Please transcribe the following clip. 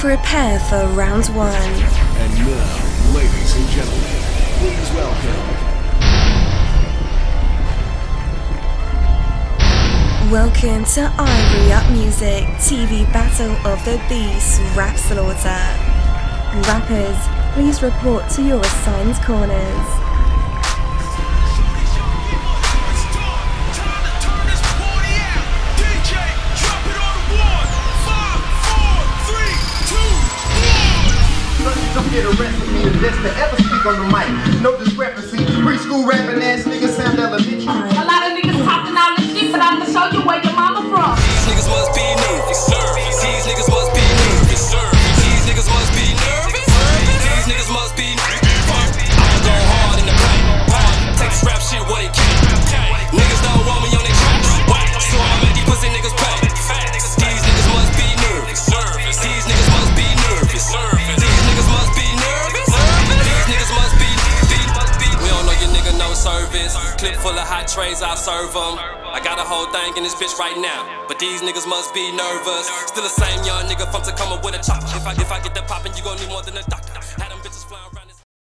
Prepare for round one. And now, ladies and gentlemen, please welcome. Welcome to iREUP Music TV Battle of the Beasts Rap Slaughter. Rappers, please report to your assigned corners. Don't get arrested, me the best to ever speak on the mic. No discrepancy. Preschool rapping ass service. Clip full of hot trays, I'll serve 'em. I got a whole thing in this bitch right now. But these niggas must be nervous. Still the same young nigga from Tacoma with a chopper. If I if I get that poppin', you gon' need more than a doctor. Had them bitches flying around.